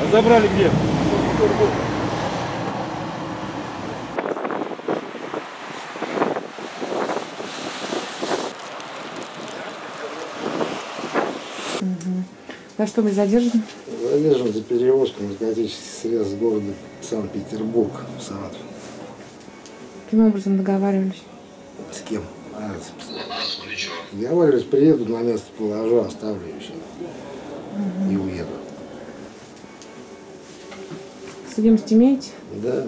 А забрали где? За что вы задержаны? Задержан за перевозку наркотических средств в города Санкт-Петербург в Саратов. Каким образом договаривались? С кем? А, с- Договаривались, приеду на место, положу, оставлю и все. И уеду. Судимость имеете? Да.